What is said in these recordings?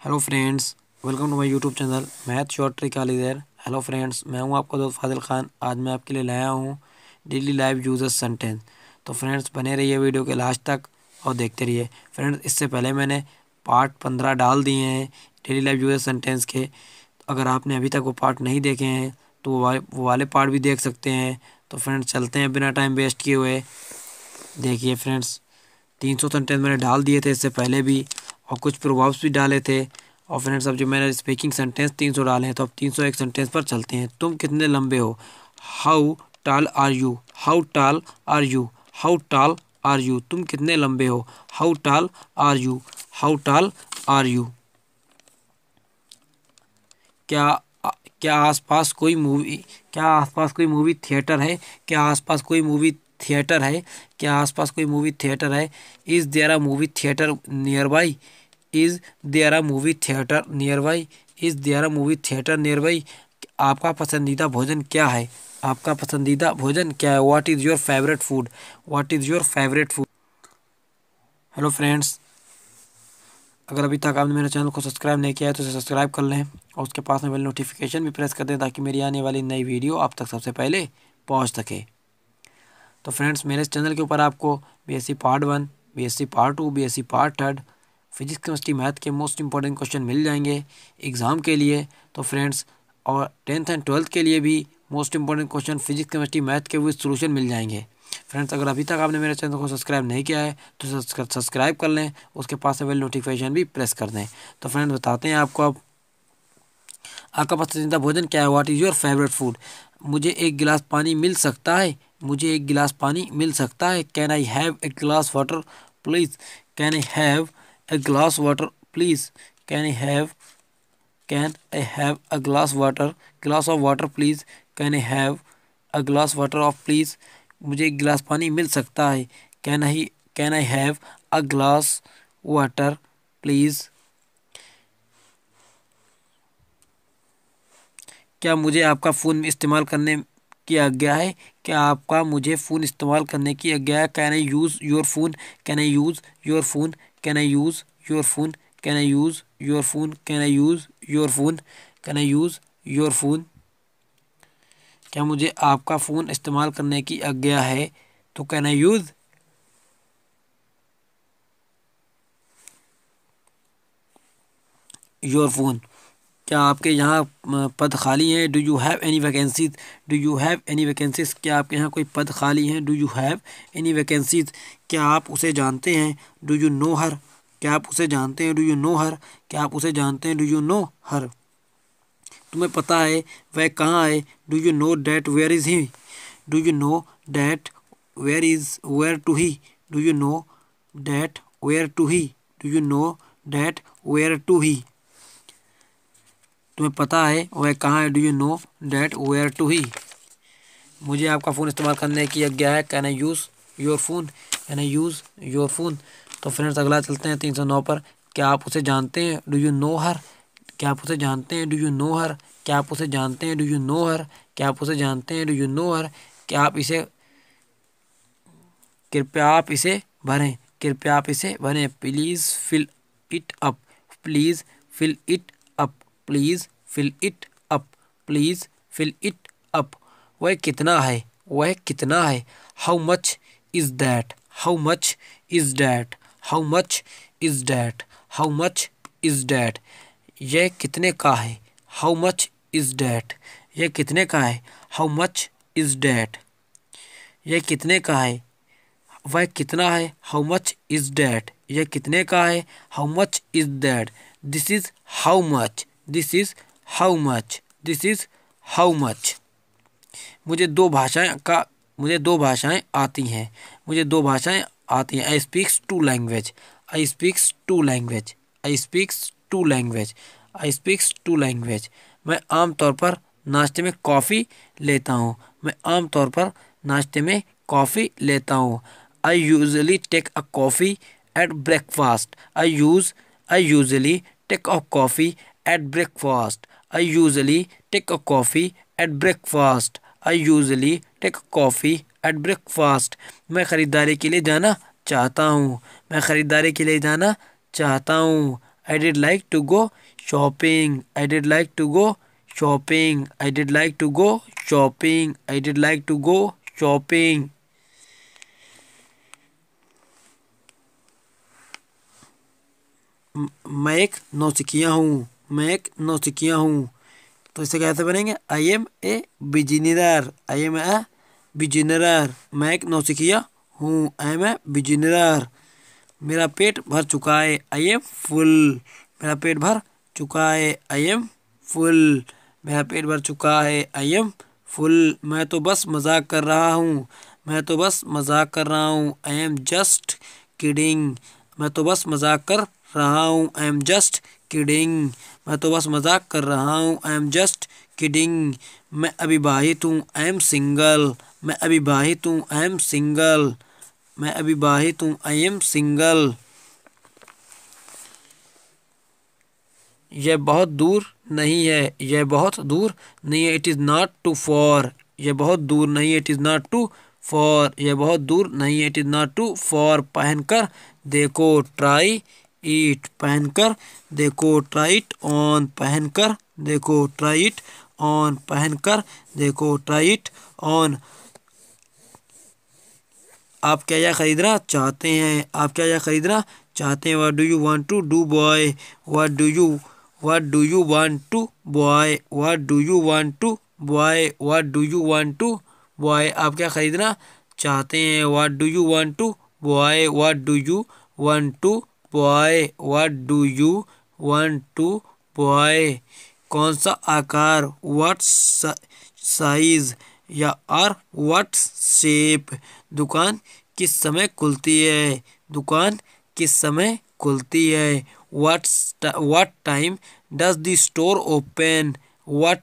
Hello friends welcome to my YouTube channel math short trick there hello friends मैं हूँ आपका दोस्त फाजिल खान आज मैं आपके लिए लाया हूँ डेली लाइव यूज़र्स सेंटेंस तो फ्रेंड्स बने रहिए वीडियो के लास्ट तक और देखते रहिए। फ्रेंड्स इससे पहले मैंने पार्ट पंद्रह डाल दिए हैं डेली लाइव यूज़र्स सेंटेंस के। तो अगर आपने अभी तक वो पार्ट नहीं देखे हैं तो वो वाले पार्ट भी देख सकते हैं। तो फ्रेंड्स चलते हैं बिना टाइम वेस्ट किए हुए। देखिए फ्रेंड्स तीन सौ सेंटेंस मैंने डाल दिए थे इससे पहले भी और कुछ प्रोवर्ब्स भी डाले थे। और फ्रेंड्स अब जो मैंने स्पीकिंग सेंटेंस तीन सौ डाले हैं तो अब तीन सौ एक सेंटेंस पर चलते हैं। तुम कितने लंबे हो? How tall are you how tall are you how tall are you तुम कितने लंबे हो? How tall are you how tall are you क्या क्या आसपास कोई मूवी क्या आसपास कोई मूवी थिएटर है? क्या आसपास कोई मूवी थिएटर है? क्या आसपास कोई मूवी थिएटर है? Is there a movie theatre nearby is there a movie theatre nearby is there a movie theatre nearby आपका पसंदीदा भोजन क्या है? आपका पसंदीदा भोजन क्या है? What is your favourite food what is your favourite food hello friends अगर अभी तक आपने मेरे चैनल को सब्सक्राइब नहीं किया है तो उसे सब्सक्राइब कर लें और उसके पास में बेल नोटिफिकेशन भी प्रेस कर दें ताकि मेरी आने वाली नई वीडियो आप तक सबसे पहले पहुँच सके। तो फ्रेंड्स मेरे इस चैनल के ऊपर आपको BSc part one BSc part two BSc part third physics, chemistry, math के मोस्ट इंपॉर्टेंट क्वेश्चन मिल जाएँगे एग्ज़ाम के लिए। तो फ्रेंड्स और टेंथ एंड ट्वेल्थ के लिए भी most important question physics chemistry math के वो सोल्यूशन मिल जाएँगे। फ्रेंड्स अगर अभी तक आपने मेरे चैनल को सब्सक्राइब नहीं किया है तो सब्सक्राइब कर लें, उसके पास वेल नोटिफिकेशन भी प्रेस कर दें। तो फ्रेंड्स बताते हैं आपको अब, आपका पसंदीदा भोजन क्या है? What is your favourite food मुझे एक गिलास पानी मिल सकता है? मुझे एक गिलास पानी मिल सकता है? Can I have a glass water please can I have a glass water please can I have can I have a glass water glass of water please can I have a glass water of please मुझे एक गिलास पानी मिल सकता है। Can I can I have a glass water please क्या मुझे आपका फ़ोन इस्तेमाल करने की आज्ञा है? क्या आपका मुझे फ़ोन इस्तेमाल करने की आज्ञा है? Can I use your phone can I use your phone can I use your phone can I use your phone can I use your phone can I use your phone क्या मुझे आपका phone इस्तेमाल करने की आज्ञा है? तो can I use your phone क्या आपके यहाँ पद खाली हैं do you have any vacancies do you have any vacancies क्या आपके यहाँ कोई पद खाली हैं do you have any vacancies क्या आप उसे जानते हैं डू यू नो हर क्या आप उसे जानते हैं डू यू नो हर क्या आप उसे जानते हैं डू यू नो हर तुम्हें पता है वह कहाँ है do you know that where is he do you know that where is where to he do you know that where to he do you know that where to he तुम्हें पता है वह कहाँ है? Do you know that where to he मुझे आपका phone इस्तेमाल करने की आज्ञा है। Can I use your phone can I use your phone तो फ्रेंड्स अगला चलते हैं तीन सौ नौ पर। क्या आप उसे जानते हैं? डू यू नो हर क्या आप उसे जानते हैं? डू यू नो हर क्या आप उसे जानते हैं? डू यू नो हर क्या आप उसे जानते हैं? डू यू नो हर क्या आप इसे कृपया आप इसे भरें। कृपया आप इसे भरें। Please fill it up please fill it please fill it up please fill it up वह कितना है? वह कितना है? How much is that how much is that how much is that how much is that यह कितने का है? हाउ मच इज़ डैट यह कितने का है? हाउ मच इज़ डैट यह कितने का है? वह कितना है? हाउ मच इज़ डैट यह कितने का है? How much is that this is how much this is how much this is how much मुझे दो भाषाएँ का, मुझे दो भाषाएँ आती हैं। मुझे दो भाषाएँ आती हैं। I speaks two language I speaks two language I speaks two language I speaks two language मैं आम तौर पर नाश्ते में कॉफ़ी लेता हूँ। मैं आम तौर पर नाश्ते में कॉफ़ी लेता हूँ। I usually take a coffee at breakfast I use I usually take a coffee at breakfast. I usually take a coffee at breakfast. I usually take a coffee at breakfast. मैं ख़रीदारी के लिए जाना चाहता हूँ। मैं ख़रीदारी के लिए जाना चाहता हूँ। I did like to go shopping I did like to go shopping I did like to go shopping I did like to go shopping मैं एक नौसिखिया हूँ। मैं एक नौसिखिया हूँ। तो इसे कैसे बनेंगे? I M A बिजिनर I M A बिजिनर मैं एक नौसिखिया हूँ। आई एम ए बिजिनर मेरा पेट भर चुका है। आई एम फुल मेरा पेट भर चुका है। आई एम फुल मेरा पेट भर चुका है। आई एम फुल मैं तो बस मज़ाक कर रहा हूँ। मैं तो बस मज़ाक कर रहा हूँ। आई एम जस्ट किडिंग मैं तो बस मज़ाक कर रहा हूँ। आई एम जस्ट किडिंग मैं तो बस मज़ाक कर रहा हूँ। आई एम जस्ट किडिंग मैं अविवाहित हूँ। आई एम सिंगल मैं अविवाहित हूँ। आई एम सिंगल मैं अविवाहित हूँ। आई एम सिंगल यह बहुत दूर नहीं है। यह बहुत दूर नहीं है। It is not too far यह बहुत दूर नहीं है। It is not too far यह बहुत दूर नहीं है। It is not too far पहनकर देखो। ट्राई ईट पहनकर, देखो ट्राइट ऑन पहनकर, देखो ट्राइट ऑन पहनकर, देखो ट्राइट ऑन। आप क्या क्या खरीदना चाहते हैं? आप क्या क्या खरीदना चाहते हैं? What do you want to do buy what do you what do you want to buy what do you want to buy what do you want to buy आप क्या खरीदना चाहते हैं? What do you want to buy what do you want to buy what do you want to buy कौन सा आकार what size या or what shape दुकान किस समय खुलती है? दुकान किस समय खुलती है? What what time does the store open what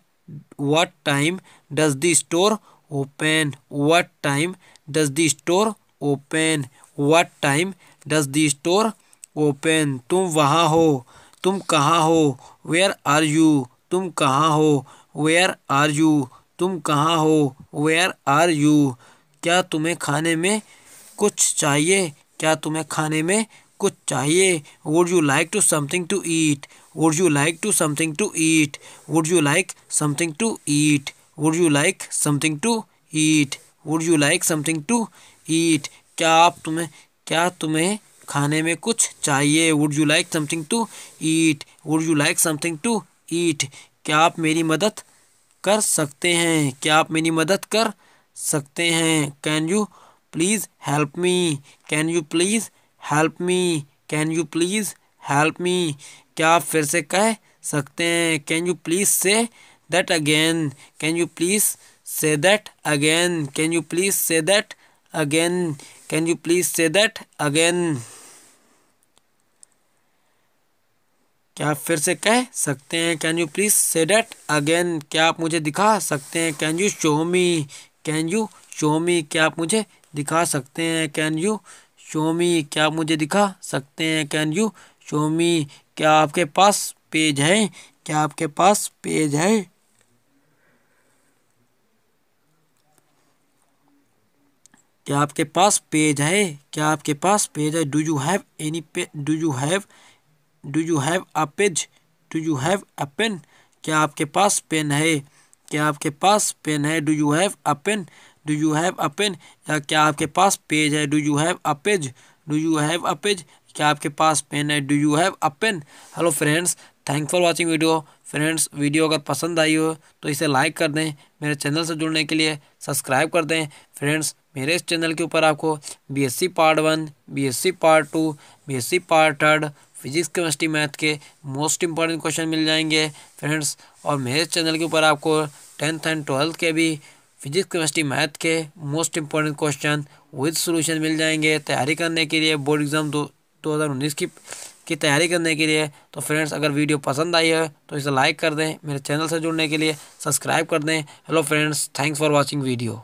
what time does the store open what time does the store open what time does the store open तुम वहाँ हो। तुम कहाँ हो? वेयर आर यू तुम कहाँ हो? वेयर आर यू तुम कहाँ हो? वेयर आर यू क्या तुम्हें खाने में कुछ चाहिए? क्या तुम्हें खाने में कुछ चाहिए? Would you like to something to eat would you like to something to eat would you like something to eat would you like something to eat would you like something to eat क्या आप तुम्हें, क्या तुम्हें खाने में कुछ चाहिए। Would you like something to eat would you like something to eat क्या आप मेरी मदद कर सकते हैं? क्या आप मेरी मदद कर सकते हैं? Can you please help me can you please help me can you please help me क्या आप फिर से कह सकते हैं? Can you please say that again can you please say that again can you please say that again can you please say that again क्या आप फिर से कह सकते हैं can you please say that again क्या आप मुझे दिखा सकते हैं? Can you show me can you show me क्या आप मुझे दिखा सकते हैं? कैन यू शो मी क्या आप मुझे दिखा सकते हैं? कैन यू शो मी क्या आपके पास पेज है? क्या आपके पास पेज है? क्या आपके पास पेज है? क्या आपके पास पेज है? Do you have any pay do you have do you have a page do you have a pen क्या आपके पास पेन है? क्या आपके पास पेन है? Do you have a pen do you have a pen या क्या आपके पास पेज है? Do you have a page do you have a page क्या आपके पास पेन है? Do you have a pen hello friends thank for watching video friends video अगर पसंद आई हो तो इसे लाइक कर दें मेरे चैनल से जुड़ने के लिए। सब्सक्राइब कर दें। फ्रेंड्स मेरे इस चैनल के ऊपर आपको BSc part one BSc part two BSc part third physics chemistry math के मोस्ट इंपॉर्टेंट क्वेश्चन मिल जाएँगे फ्रेंड्स और मेरे चैनल के ऊपर आपको टेंथ एंड ट्वेल्थ के भी फिजिक्स केमिस्ट्री मैथ के most important question with solution मिल जाएँगे तैयारी करने के लिए बोर्ड एग्ज़ाम दो दो हज़ार उन्नीस की की तैयारी करने के लिए. तो फ्रेंड्स अगर वीडियो पसंद आई है तो इसे लाइक कर दें. मेरे चैनल से जुड़ने के लिए सब्सक्राइब कर दें. Hello friends thanks for watching video